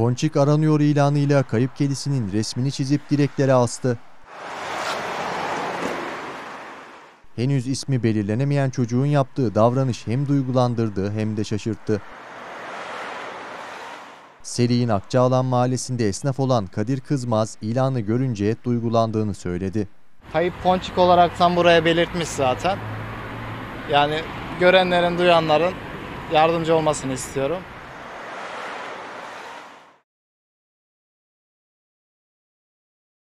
Ponçik aranıyor ilanıyla kayıp kedisinin resmini çizip direklere astı. Henüz ismi belirlenemeyen çocuğun yaptığı davranış hem duygulandırdı hem de şaşırttı. Seri'nin Akçaalan mahallesinde esnaf olan Kadir Kızmaz ilanı görünce duygulandığını söyledi. Kayıp ponçik olarak tam buraya belirtmiş zaten. Yani görenlerin, duyanların yardımcı olmasını istiyorum.